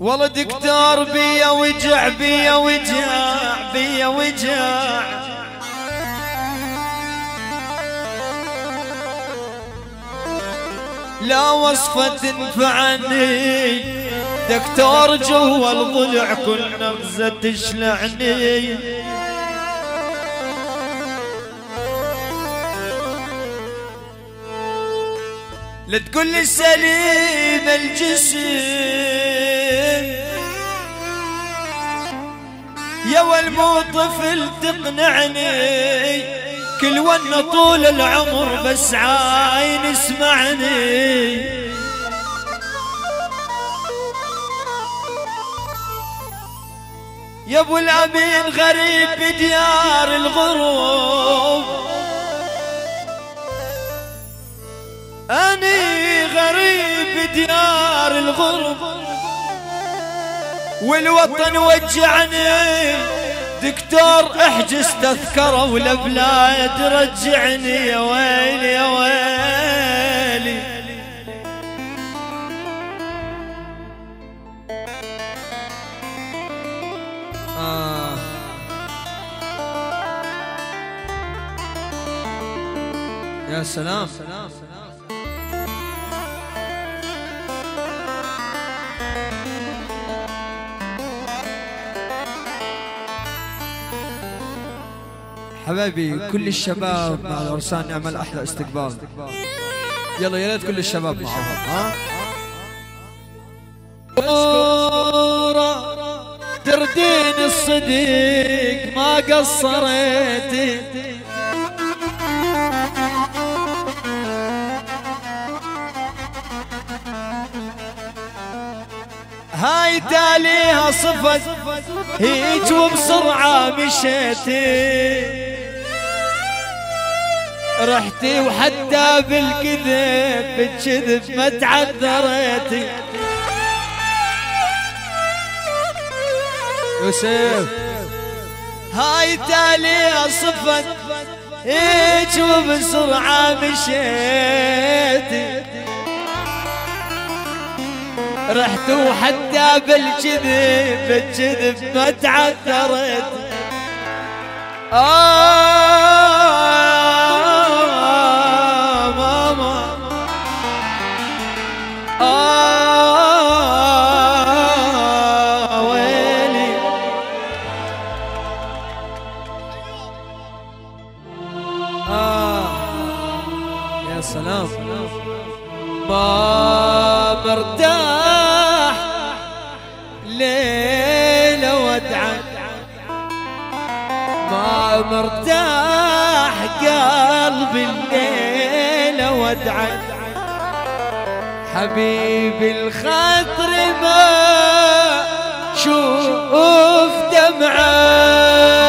والله دكتور بيا وجع بيا وجع بيا وجع. لا وصفة تنفعني دكتور جوا الضلع كل نغزة تشلعني لا تقول لي سليم الجسم. يا والمو طفل تقنعني كل ون طول العمر بس عاين اسمعني. يا أبو الأمين غريب بديار الغروب. أني غريب بديار الغرب والوطن وجعني. دكتور احجز تذكرة والبلاد رجعني. يا ويلي يا ويلي. آه. يا سلام. حبايبي كل الشباب مع العرسان نعمل أحلى استقبال. يلا يا ريت كل الشباب معهم ها؟ تردين الصديق ما قصريتي هاي تاليها صفت هيج وبسرعة مشيتي. رحتي وحتى بالكذب بالكذب ما تعذريتي يوسف. هاي تاليها صفت هيج وبسرعة مشيتي. رحت وحتى بالكذب بالكذب ما تعثرت آه. ما مرتاح ليلة ودعك ما مرتاح قلبي الليلة ودعك حبيبي الخاطر ما شوف دمعك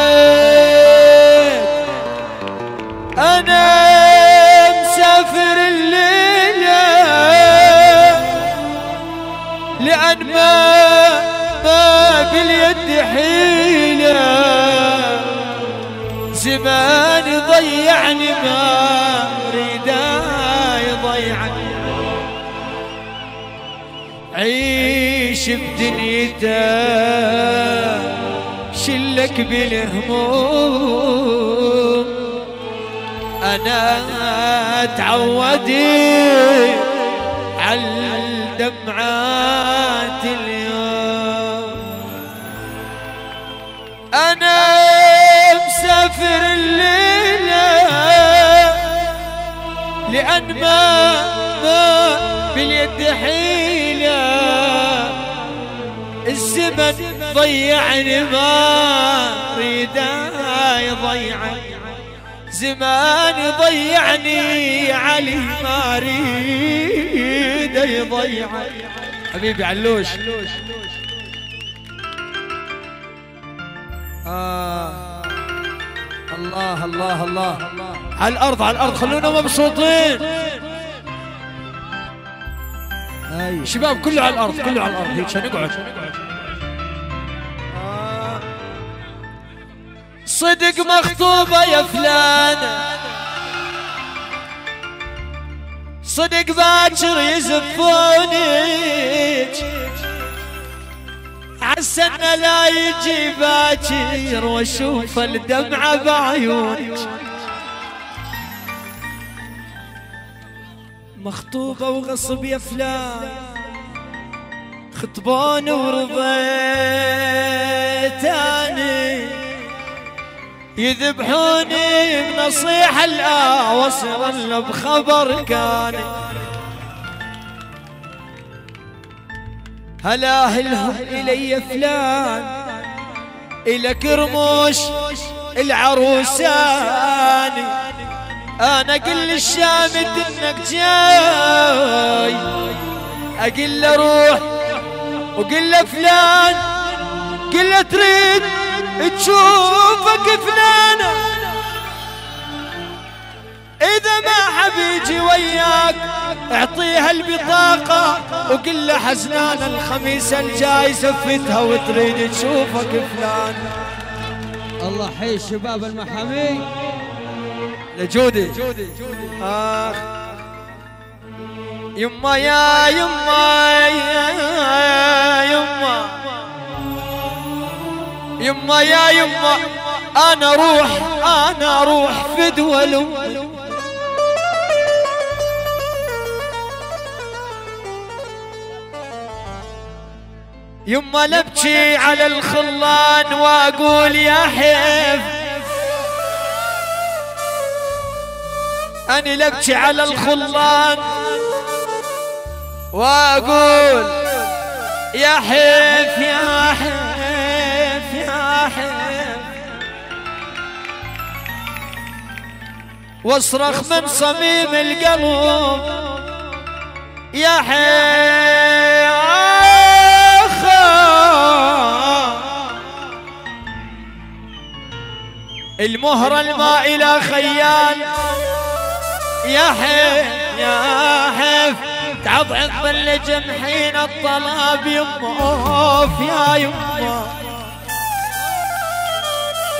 حيلة زمان ضيعني ما ريدا يضيعني. عيش بدنيته شلك بالهموم. أنا تعودي على دمعات مسافر الليلة لأن ما ما باليد حيلة. الزمن ضيعني ما ريدا يضيعني زمان ضيعني علي ما ريد يضيعني حبيبي علوش. آه. الله الله الله. على الأرض على الأرض. خلونا مبسوطين. أي. شباب كله على الأرض كله على الأرض. هيك نقعد آه. صدق مخطوبة يا فلانة صدق باكر يزفونك استنى لا يجي باكر واشوف الدمعة بعيونك مخطوبة وغصب يا فلان خطبان ورضيتاني. يذبحوني بنصيحة لا وصل بخبر كان. هلا هلهم إلي فلان إلك رموش العروساني أنا قل الشامت إنك جاي أقل له روح وقل له فلان قل له تريد تشوفك فلانة. إذا ما حب يجي وياك. اعطيها البطاقة وقل له حزنان الخميس الجاي سفتها وتريد تشوفك فلان. الله حي الشباب المحامي لجودي آخ. يما يا يما يا يما. يما يا يما. أنا روح أنا روح فدوى الام يما نبكي على الخلان وأقول يا حيف أني نبكي على الخلان وأقول يا حيف يا حيف يا حيف. واصرخ من صميم القلب يا حيف. المهرة الماء إلى خيال يا حيف يا حيف تعضعض باللجم حين الطلاب يما أوف يا يما.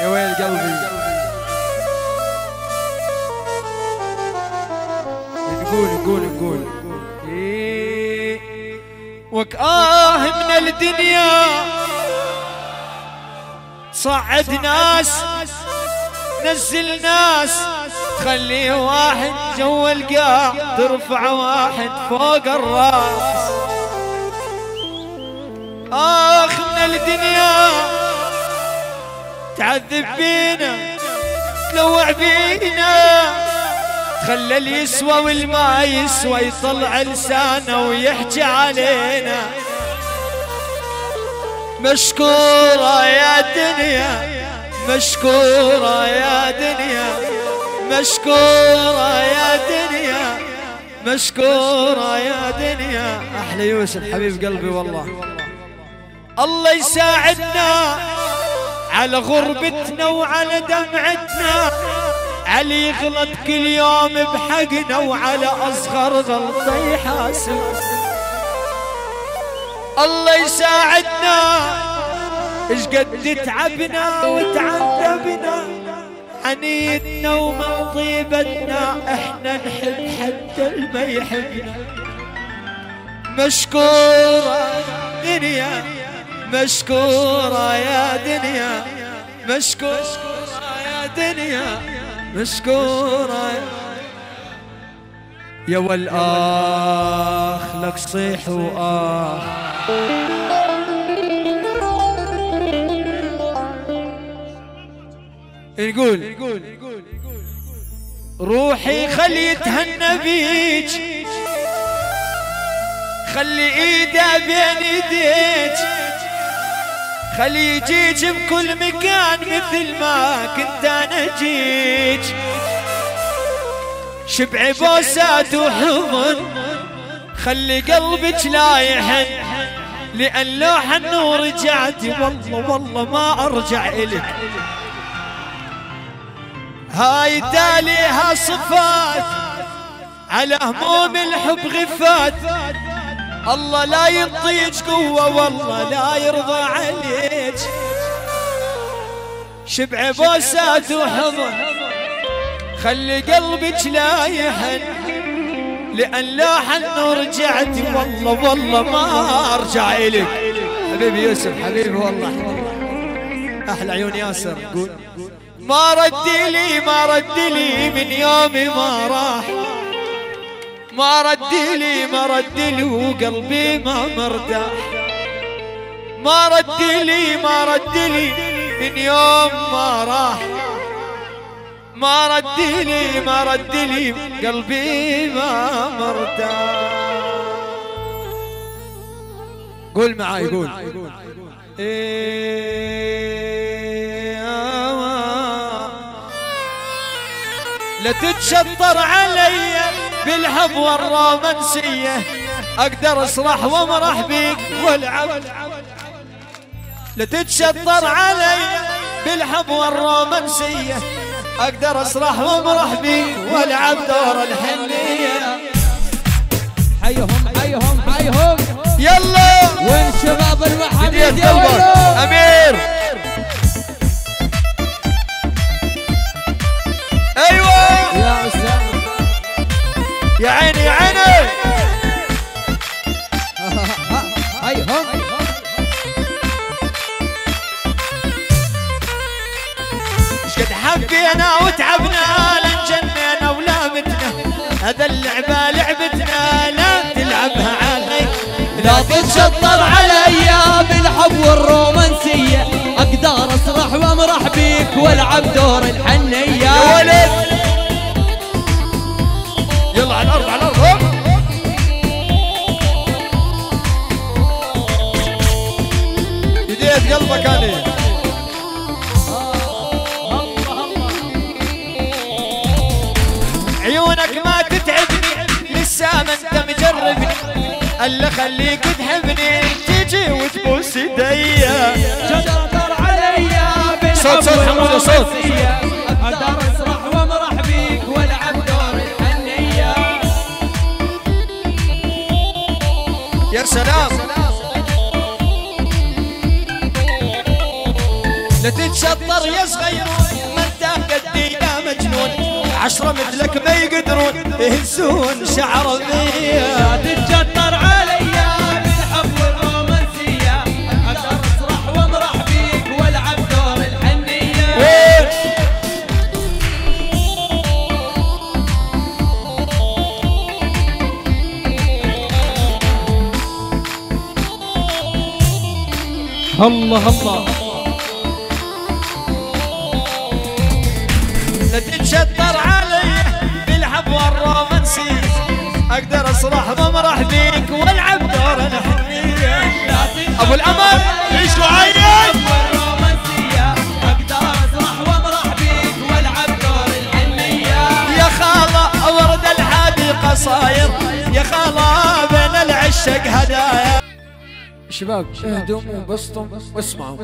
يا ويل قلبي. نقول نقول نقول. وكآه من الدنيا صعد ناس نزل ناس تخلي واحد جوا القاع ترفع واحد فوق الراس. آخ من الدنيا تعذب بينا تلوع بينا. خلى اللي يسوى والما يسوى يطلع لسانه ويحكي علينا. مشكورة يا دنيا. مشكورة يا دنيا مشكورة يا دنيا مشكورة يا دنيا. أحلى يوسف حبيب قلبي والله. الله يساعدنا على غربتنا وعلى دمعتنا علي يغلط كل يوم بحقنا وعلى أصغر غلطة يحاسب الله يساعدنا إيش قد تعبنا وتعذبنا؟ عنيدنا ومن طيبتنا إحنا نحب حتى الما يحبنا. مشكورة دنيا. مشكورة يا دنيا. مشكورة يا دنيا. مشكورة يا والآخ لك صيح وآخ. نقول روحي خلي يتهنى بيك خلي ايده بين ايديك خلي يجيك بكل مكان مثل ما كنت أنا جيك شبع بوسات وحضن خلي قلبك لا يحن لأن لوح النور رجعت والله والله ما أرجع إلك هاي تاليها صفات على هموم الحب غفات. الله لا يعطيك قوة والله لا يرضى عليك. شبع بوسات وحضن خلي قلبك لا يحن لأن لا حن رجعت والله والله ما أرجع إليك. حبيبي يوسف حبيبي والله. أحلى عيون ياسر قول. ما رد لي ما رد لي من يومي ما راح. ما رد لي ما رد لي وقلبي ما مرتاح. ما رد لي ما رد لي من يوم ما راح. ما رد لي ما رد لي قلبي ما مرتاح. قول معاي قول. إيه. لا تتشطر علي بالحب والرومانسية. أقدر أصرح وأمرح بيك والعب. لا تتشطر علي بالحب والرومانسية. أقدر أصرح وأمرح بيك والعب دور الحنية. حيهم حيهم حيهم يلا! وين شباب المحاميد بديت يا أمير! يا عيني يا عيني! حيهم إيش قد حبينا وتعبنا لا جنينا ولا متنا هذا اللعبة لعبتنا لا تلعبها علي. لا تتشطر علي بالحب والرومانسية. أقدر أسرح وأمرح بيك والعب دور الحنية ألا خليك تحبني تجي وتبوس إيديا. تتشطر علي بالحب صوت- صوت حمودة، صوت. أقدر أسرح وأمرح بيك وألعب دور الحنية. يا سلام. لا تتشطر يا صغير ما انت قدي يا مجنون. عشرة مثلك ما يقدرون يهزون شعر لا ذي تتشطر الله الله. لا تتشطر علي بالحب والرومانسي. أقدر اصرح بمرح بيك والعب دور الحنيه أبو الامل إيش دور الحنية يا خالة بين العشق هدايا. شباب اهدوا وانبسطوا واسمعوا.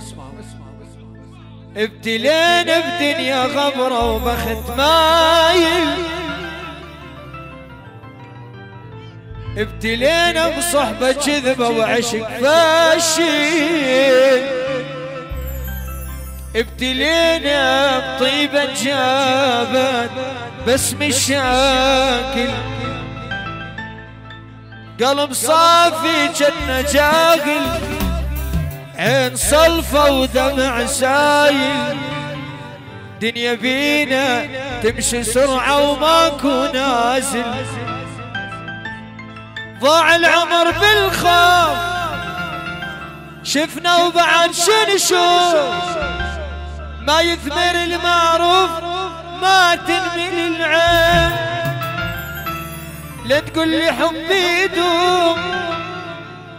ابتلينا بدنيا غبرة وبخت مايل. ابتلينا بصحبة كذبة وعشق فاشل. ابتلينا بطيبة جابت بس مشاكل قلب صافي جنة جاهل. عين صلفة ودمع سايل. دنيا بينا تمشي سرعة وماكو نازل. ضاع العمر بالخوف. شفنا وبعد شنشوف ما يثمر المعروف ما تنمي العين لا تقول لي حبي يدوم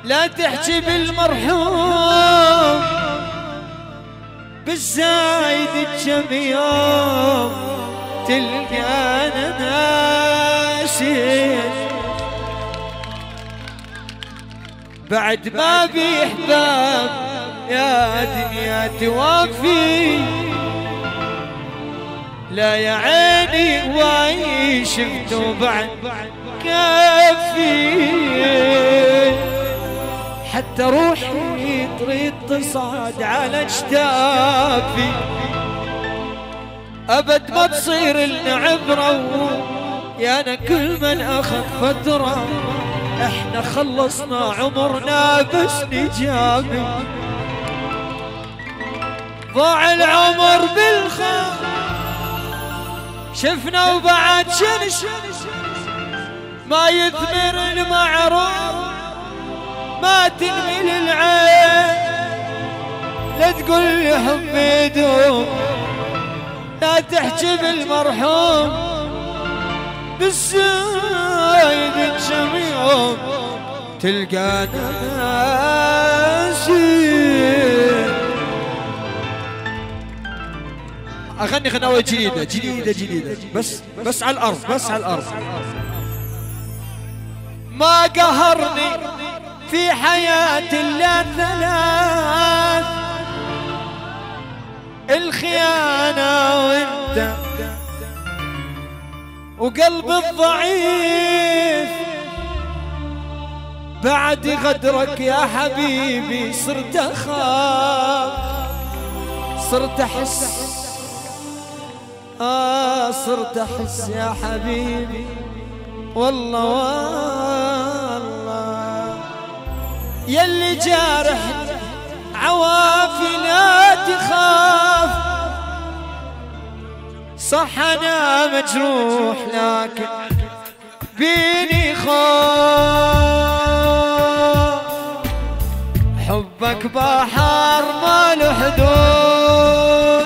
لا تحكي بالمرحوم بالزايد كم يوم تلقانا ناسين بعد ما بي احباب يا دنيا توافي لا يا عيني واي شفته بعد كافي. حتى روحي تريد تصعد على اجتافي أبد ما تصير لنا عبرة يا أنا كل من أخذ فترة. إحنا خلصنا عمرنا بس نجامل ضاع العمر بالخير. شفنا وبعد شنش ما يثمر المعروف ما تنمي العين لا تقول حبي يدوم لا تحكي بالمرحوم. بالزايد الجميع تلقانا ناسي أغني غناوه جديدة جديدة جديدة. بس بس على الأرض بس على الأرض. ما قهرني في حياتي إلا ثلاث الخيانة وانت وقلبي الضعيف. بعد غدرك يا حبيبي صرت أخاف صرت أحس آه صرت أحس يا حبيبي. والله يلي جارح عوافي لا تخاف. صح أنا مجروح لكن بيني خوف. حبك بحر ما له حدود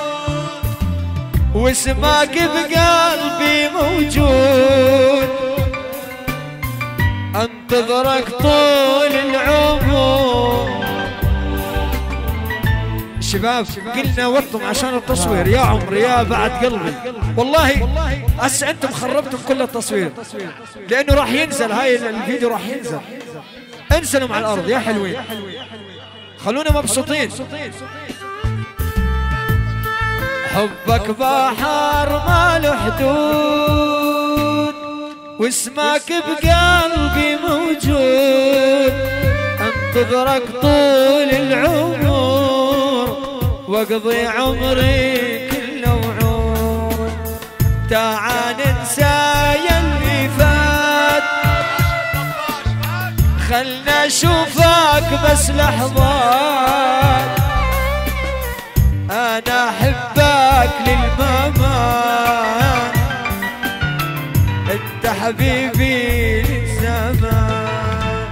واسمك بقلبي موجود. انتظرك طول العمر. شباب قلنا وطم عشان التصوير. يا عمري يا بعد قلبي. والله هسه أنتم خربتم كل التصوير. لأنه راح ينزل هاي الفيديو راح ينزل. انزلوا مع الأرض يا حلوين. خلونا مبسوطين. حبك بحر ما له حدود واسمك بقلبي موجود انتظرك طول العمر وأقضي عمري كله وعود تعال ننسى يلي فات خلنا أشوفك بس لحظات. أنا أحبك للممات. حبيبي للزمان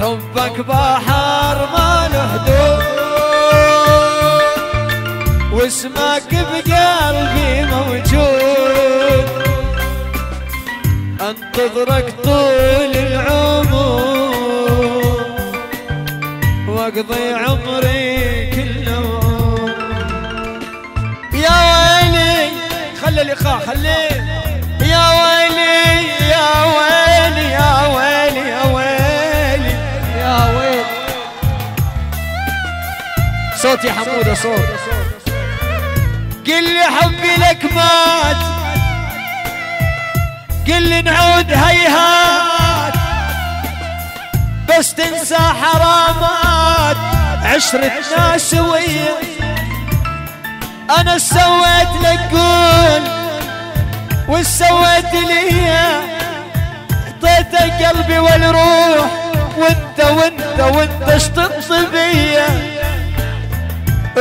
حبك بحر ما له حدود. واسمك بقلبي موجود. انتظرك طول العمر. واقضي عمري كله. يا ويلي خلي الاخاء خليه. صوت يا حمودة صوت. قل لي حبي لك مات. قل لي نعود هيهات بس تنسى حرامات. عشرة ناس سوية أنا سويت لك قول وش سويت لي اعطيتك قلبي والروح. وانت وانت وانت اشطط بيا.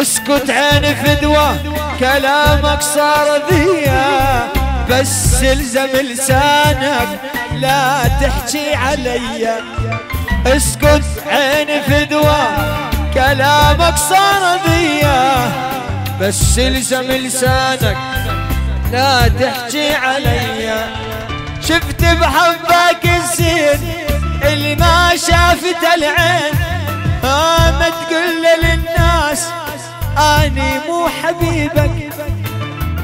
اسكت عيني فدوة كلامك صار ذيا بس الزم لسانك لا تحكي عليا اسكت عيني فدوة كلامك صار ذيا بس الزم لسانك لا تحكي عليا شفت بحبك الزين اللي ما شافت العين. آه ما تقول للناس آني مو حبيبك.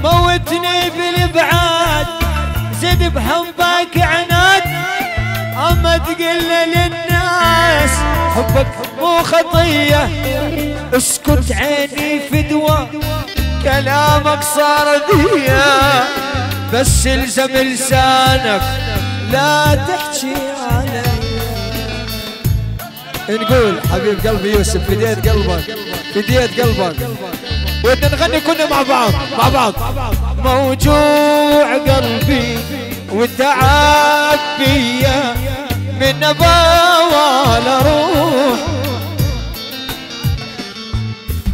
موتني بالبعاد زد بحبك عناد. أما تقول للناس حبك مو خطية. اسكت عيني فدوة. كلامك صار ذيا بس الزم لسانك لا تحكي. نقول حبيب قلبي يوسف فديت قلبك فديت قلبك. ودنا نغني كلنا مع بعض مع بعض. موجوع قلبي وتعب بيا نبوال روح.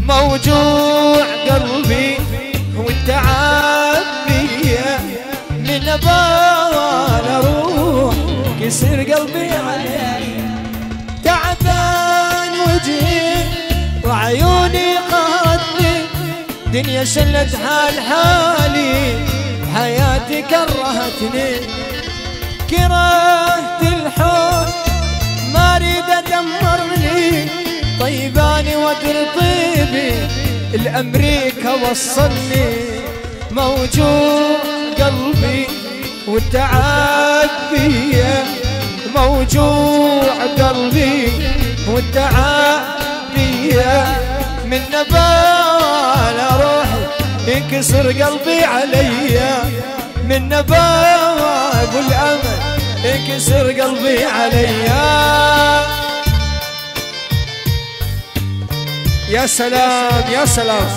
موجوع قلبي والتعبية من نبوال دنيا شلت حال حالي حياتي كرهتني. كرهت الحب ما أريد أدمرني. طيباني ودر طيبي الأمريكا وصلني. موجوع قلبي والتعب موجوع قلبي والتعب من نبال روحي ينكسر قلبي عليا من نبال والأمل ينكسر قلبي عليا يا سلام يا سلام.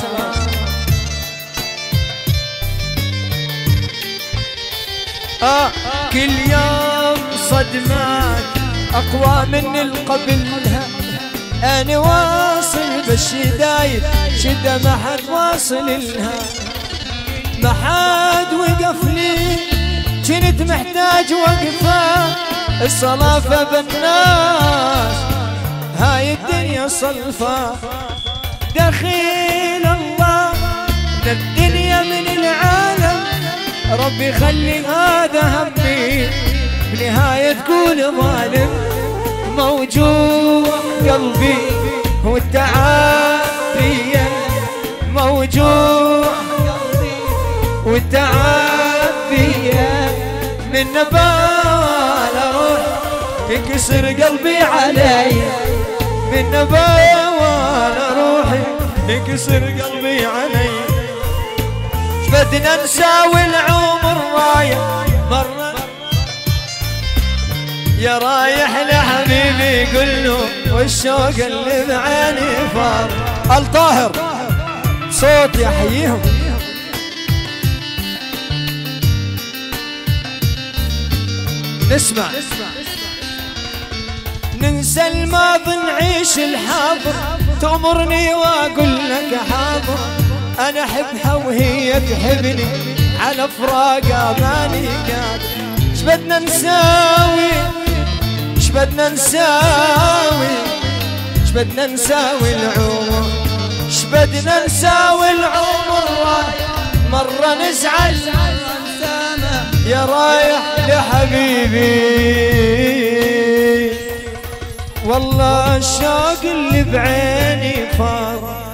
آه كل يوم صدمات أقوى من القبلها أنا واصل بالشدايد شدة ما حد واصل لها. ما حد وقف لي كنت محتاج وقفة. الصلافة بالناس هاي الدنيا صلفة. دخيل الله الدنيا من العالم. ربي خلي هذا همي بنهاية تقول ظالم موجوع قلبي والتعافية موجوع. والتعافية من نبال روح ينكسر قلبي علي. من نبال روحي ينكسر قلبي علي. بدنا نساوي العمر رايح مرة يا رايح لحبيبي قل له والشوق اللي بعيني فار. الطاهر صوت يحييهم. نسمع. ننسى الماضي نعيش الحاضر. تأمرني وأقول لك حاضر. أنا أحبها وهي تحبني. على فراقها ماني قادر. إيش بدنا نساوي؟ إيش بدنا نساوي؟ إيش بدنا نساوي العمر؟ إيش بدنا نساوي العمر؟ مرة نزعل. يا رايح لحبيبي. والله الشوق اللي بعيني فار